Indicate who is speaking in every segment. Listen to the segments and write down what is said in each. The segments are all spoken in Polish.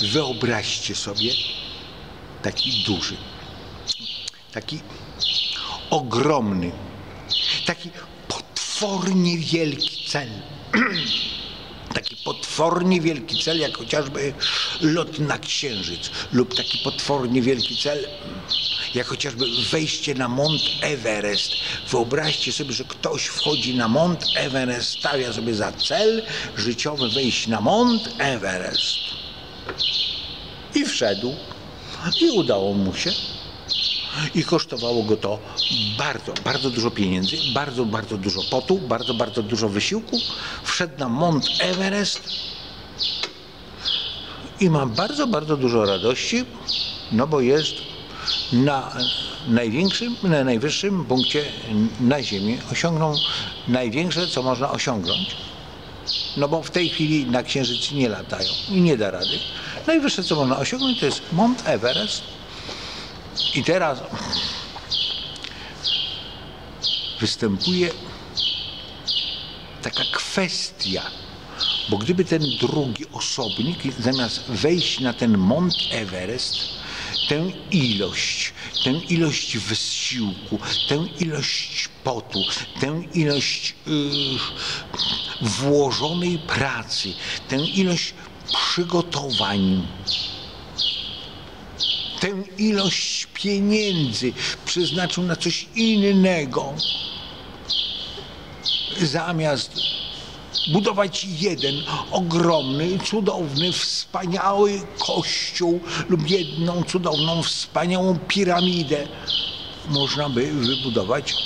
Speaker 1: wyobraźcie sobie taki duży, taki ogromny, taki potwornie wielki cel. taki potwornie wielki cel, jak chociażby lot na księżyc, lub taki potwornie wielki cel, jak chociażby wejście na Mont Everest. Wyobraźcie sobie, że ktoś wchodzi na Mont Everest, stawia sobie za cel życiowy wejść na Mont Everest. I wszedł. I udało mu się. I kosztowało go to bardzo, bardzo dużo pieniędzy, bardzo, bardzo dużo potu, bardzo, bardzo dużo wysiłku. Wszedł na Mont Everest i ma bardzo, bardzo dużo radości, no bo jest na największym, na najwyższym punkcie na Ziemi. Osiągnął największe, co można osiągnąć. No bo w tej chwili na Księżycu nie latają i nie da rady. Najwyższe, co można osiągnąć, to jest Mont Everest. I teraz występuje taka kwestia, bo gdyby ten drugi osobnik zamiast wejść na ten Mont Everest, tę ilość, tę ilość wysiłku, tę ilość potu, tę ilość yy, włożonej pracy, tę ilość przygotowań, tę ilość pieniędzy przeznaczył na coś innego, zamiast budować jeden ogromny, cudowny, wspaniały kościół lub jedną cudowną, wspaniałą piramidę, można by wybudować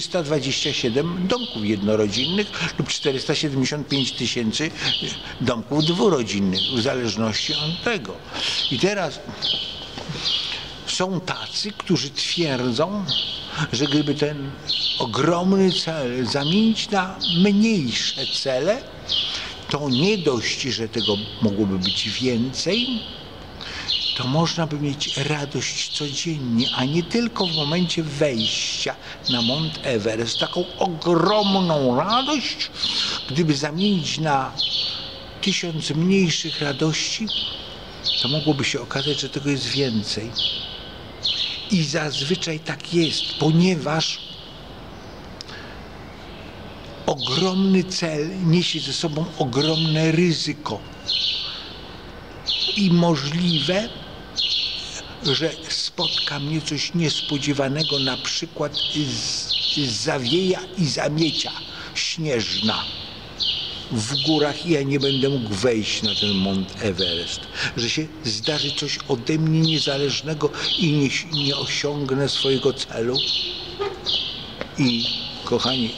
Speaker 1: 327 domków jednorodzinnych lub 475 tysięcy domków dwurodzinnych, w zależności od tego. I teraz są tacy, którzy twierdzą, że gdyby ten ogromny cel zamienić na mniejsze cele, to nie dość, że tego mogłoby być więcej, to można by mieć radość codziennie, a nie tylko w momencie wejścia na Mont Everest. Taką ogromną radość, gdyby zamienić na tysiąc mniejszych radości, to mogłoby się okazać, że tego jest więcej. I zazwyczaj tak jest, ponieważ ogromny cel niesie ze sobą ogromne ryzyko. I możliwe, że spotka mnie coś niespodziewanego, na przykład zawieja i zamiecia śnieżna w górach i ja nie będę mógł wejść na ten Mont Everest, że się zdarzy coś ode mnie niezależnego i nie, nie osiągnę swojego celu. I kochani,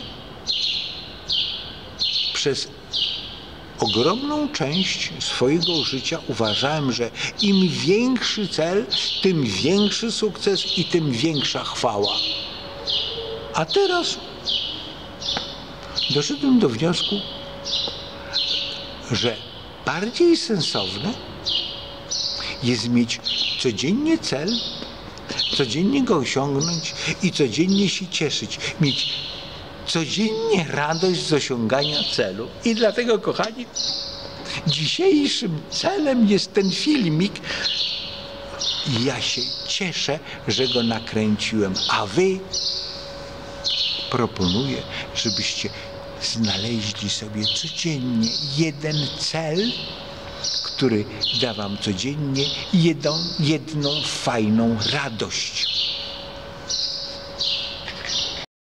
Speaker 1: przez ogromną część swojego życia uważałem, że im większy cel, tym większy sukces i tym większa chwała. A teraz doszedłem do wniosku, że bardziej sensowne jest mieć codziennie cel, codziennie go osiągnąć i codziennie się cieszyć, mieć codziennie radość z osiągania celu. I dlatego, kochani, dzisiejszym celem jest ten filmik. Ja się cieszę, że go nakręciłem, a wy proponuję, żebyście znaleźli sobie codziennie jeden cel, który da wam codziennie jedną, jedną fajną radość.